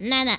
Nada.